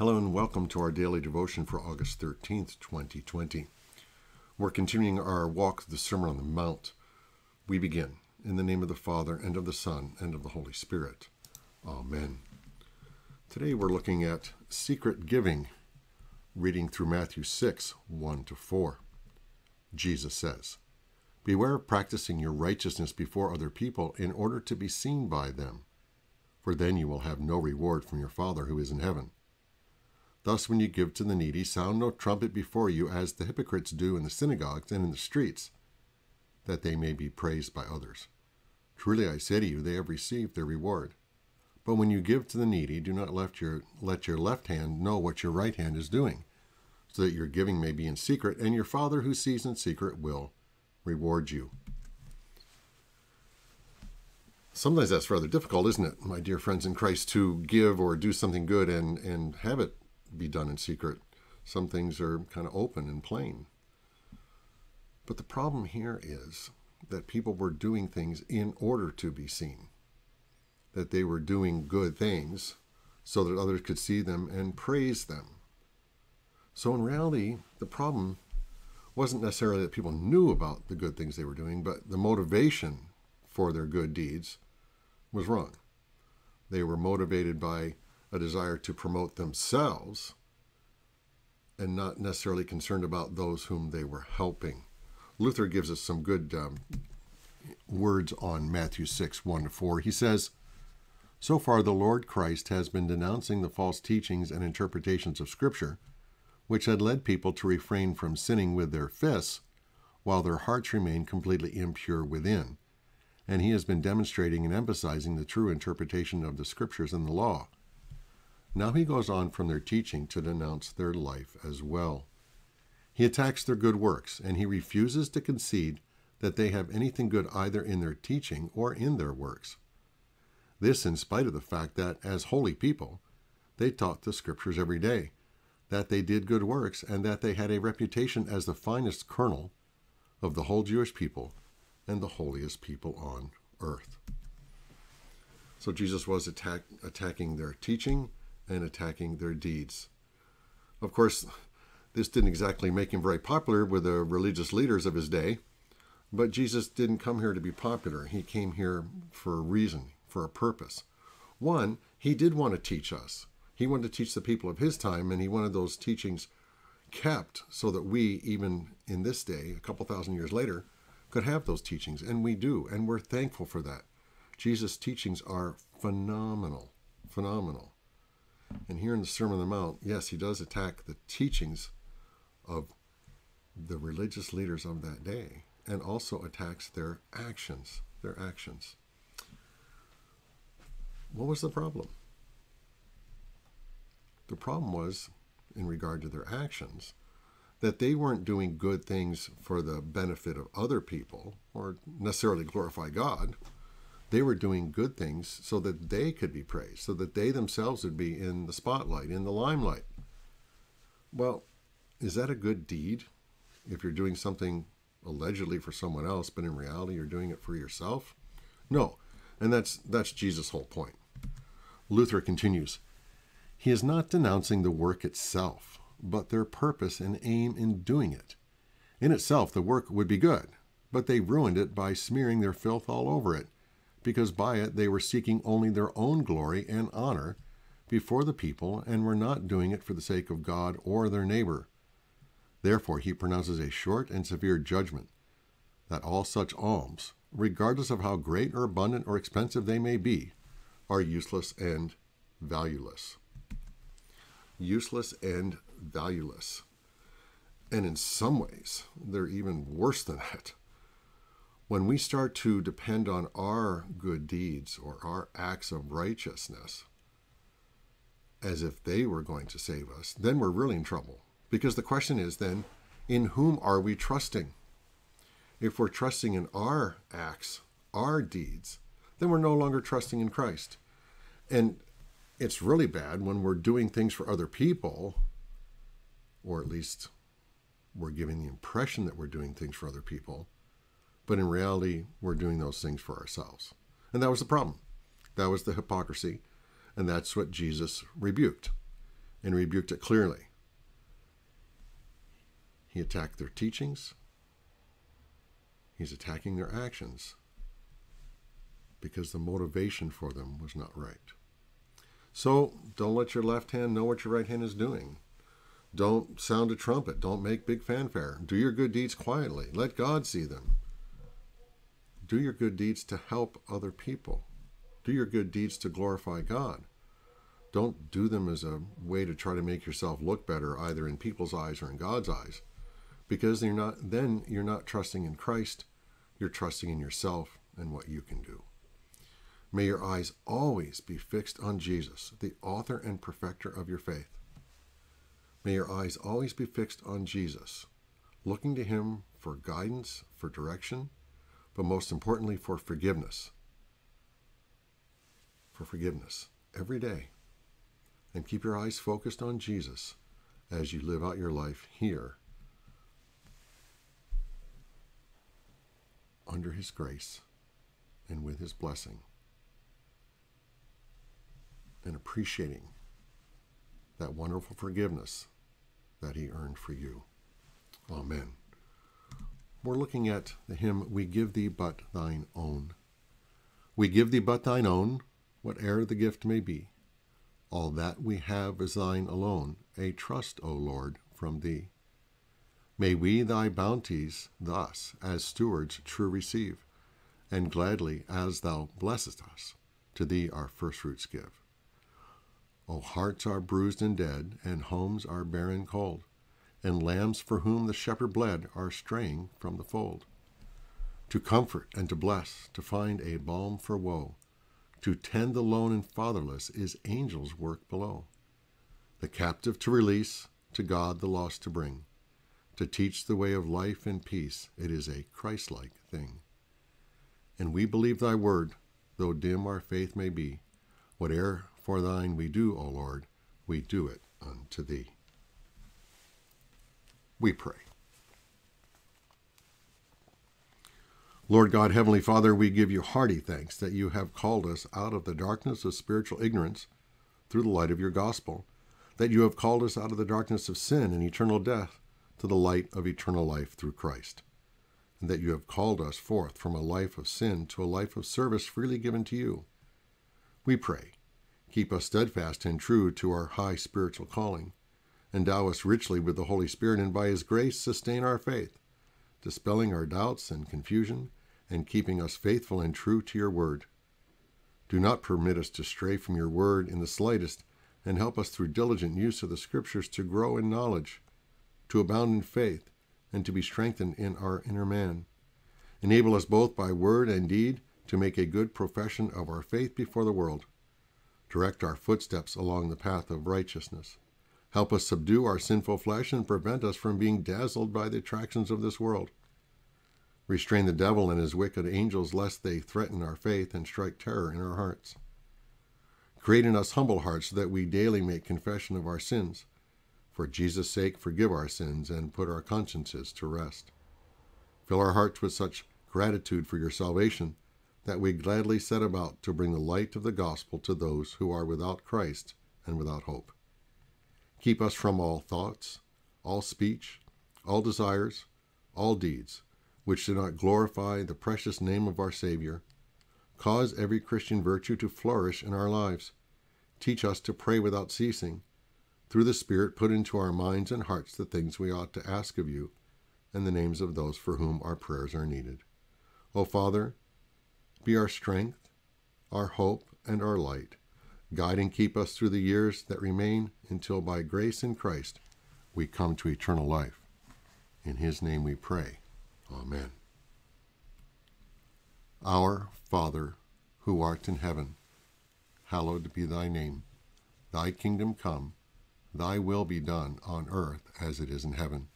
Hello and welcome to our daily devotion for August 13th, 2020. We're continuing our walk of the Sermon on the Mount. We begin in the name of the Father, and of the Son, and of the Holy Spirit. Amen. Today we're looking at secret giving, reading through Matthew 6 1 to 4. Jesus says, Beware of practicing your righteousness before other people in order to be seen by them, for then you will have no reward from your Father who is in heaven. Thus, when you give to the needy, sound no trumpet before you, as the hypocrites do in the synagogues and in the streets, that they may be praised by others. Truly I say to you, they have received their reward. But when you give to the needy, do not let your, let your left hand know what your right hand is doing, so that your giving may be in secret, and your Father who sees in secret will reward you. Sometimes that's rather difficult, isn't it, my dear friends in Christ, to give or do something good and, and have it be done in secret. Some things are kind of open and plain. But the problem here is that people were doing things in order to be seen, that they were doing good things so that others could see them and praise them. So, in reality, the problem wasn't necessarily that people knew about the good things they were doing, but the motivation for their good deeds was wrong. They were motivated by a desire to promote themselves and not necessarily concerned about those whom they were helping. Luther gives us some good um, words on Matthew 6 1 to 4. He says, So far, the Lord Christ has been denouncing the false teachings and interpretations of Scripture, which had led people to refrain from sinning with their fists while their hearts remained completely impure within. And he has been demonstrating and emphasizing the true interpretation of the Scriptures and the law. Now he goes on from their teaching to denounce their life as well. He attacks their good works, and he refuses to concede that they have anything good either in their teaching or in their works. This in spite of the fact that, as holy people, they taught the Scriptures every day, that they did good works, and that they had a reputation as the finest kernel of the whole Jewish people and the holiest people on earth. So Jesus was attack, attacking their teaching and attacking their deeds. Of course, this didn't exactly make him very popular with the religious leaders of his day, but Jesus didn't come here to be popular. He came here for a reason, for a purpose. One, he did want to teach us. He wanted to teach the people of his time, and he wanted those teachings kept so that we, even in this day, a couple thousand years later, could have those teachings. And we do, and we're thankful for that. Jesus' teachings are phenomenal, phenomenal. And here in the Sermon on the Mount, yes, he does attack the teachings of the religious leaders of that day and also attacks their actions. Their actions. What was the problem? The problem was, in regard to their actions, that they weren't doing good things for the benefit of other people or necessarily glorify God they were doing good things so that they could be praised, so that they themselves would be in the spotlight, in the limelight. Well, is that a good deed if you're doing something allegedly for someone else, but in reality you're doing it for yourself? No. And that's that's Jesus' whole point. Luther continues, he is not denouncing the work itself, but their purpose and aim in doing it. In itself the work would be good, but they ruined it by smearing their filth all over it because by it they were seeking only their own glory and honor before the people and were not doing it for the sake of God or their neighbor. Therefore, he pronounces a short and severe judgment that all such alms, regardless of how great or abundant or expensive they may be, are useless and valueless. Useless and valueless. And in some ways, they're even worse than that when we start to depend on our good deeds or our acts of righteousness as if they were going to save us, then we're really in trouble. Because the question is then, in whom are we trusting? If we're trusting in our acts, our deeds, then we're no longer trusting in Christ. And it's really bad when we're doing things for other people, or at least we're giving the impression that we're doing things for other people but in reality, we're doing those things for ourselves. And that was the problem. That was the hypocrisy. And that's what Jesus rebuked. and rebuked it clearly. He attacked their teachings. He's attacking their actions because the motivation for them was not right. So don't let your left hand know what your right hand is doing. Don't sound a trumpet. Don't make big fanfare. Do your good deeds quietly. Let God see them. Do your good deeds to help other people. Do your good deeds to glorify God. Don't do them as a way to try to make yourself look better either in people's eyes or in God's eyes. Because you're not then you're not trusting in Christ, you're trusting in yourself and what you can do. May your eyes always be fixed on Jesus, the author and perfecter of your faith. May your eyes always be fixed on Jesus, looking to him for guidance, for direction, but most importantly for forgiveness. For forgiveness every day. And keep your eyes focused on Jesus as you live out your life here under his grace and with his blessing and appreciating that wonderful forgiveness that he earned for you. Amen. We're looking at the hymn, We Give Thee But Thine Own. We give thee but thine own, whate'er the gift may be. All that we have is thine alone, a trust, O Lord, from thee. May we thy bounties thus, as stewards, true receive, and gladly, as thou blessest us, to thee our first fruits give. O hearts are bruised and dead, and homes are barren cold, and lambs for whom the shepherd bled are straying from the fold. To comfort and to bless, to find a balm for woe, to tend the lone and fatherless is angels' work below. The captive to release, to God the lost to bring, to teach the way of life and peace, it is a Christ-like thing. And we believe thy word, though dim our faith may be, whate'er for thine we do, O Lord, we do it unto thee. We pray. Lord God, Heavenly Father, we give you hearty thanks that you have called us out of the darkness of spiritual ignorance through the light of your gospel, that you have called us out of the darkness of sin and eternal death to the light of eternal life through Christ, and that you have called us forth from a life of sin to a life of service freely given to you. We pray Keep us steadfast and true to our high spiritual calling. Endow us richly with the Holy Spirit, and by His grace sustain our faith, dispelling our doubts and confusion, and keeping us faithful and true to your word. Do not permit us to stray from your word in the slightest, and help us through diligent use of the Scriptures to grow in knowledge, to abound in faith, and to be strengthened in our inner man. Enable us both by word and deed to make a good profession of our faith before the world Direct our footsteps along the path of righteousness. Help us subdue our sinful flesh and prevent us from being dazzled by the attractions of this world. Restrain the devil and his wicked angels lest they threaten our faith and strike terror in our hearts. Create in us humble hearts so that we daily make confession of our sins. For Jesus' sake, forgive our sins and put our consciences to rest. Fill our hearts with such gratitude for your salvation that we gladly set about to bring the light of the gospel to those who are without Christ and without hope. Keep us from all thoughts, all speech, all desires, all deeds, which do not glorify the precious name of our Savior. Cause every Christian virtue to flourish in our lives. Teach us to pray without ceasing. Through the Spirit, put into our minds and hearts the things we ought to ask of you, and the names of those for whom our prayers are needed. O Father, be our strength, our hope, and our light. Guide and keep us through the years that remain until by grace in Christ we come to eternal life. In his name we pray. Amen. Our Father, who art in heaven, hallowed be thy name. Thy kingdom come, thy will be done on earth as it is in heaven.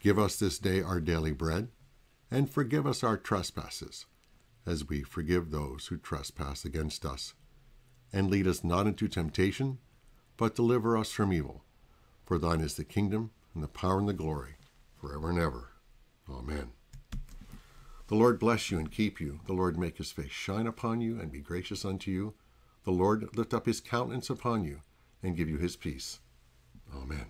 Give us this day our daily bread, and forgive us our trespasses as we forgive those who trespass against us. And lead us not into temptation, but deliver us from evil. For thine is the kingdom, and the power, and the glory, forever and ever. Amen. The Lord bless you and keep you. The Lord make his face shine upon you and be gracious unto you. The Lord lift up his countenance upon you and give you his peace. Amen.